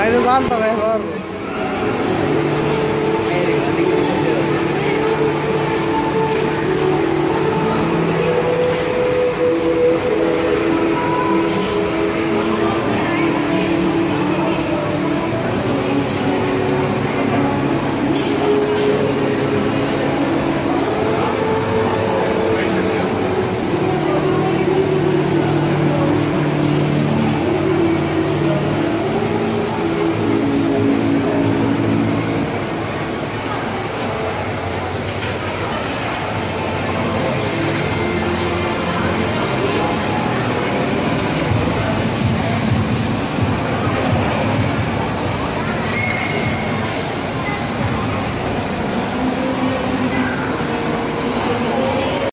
ఐదు సార్లు వేరు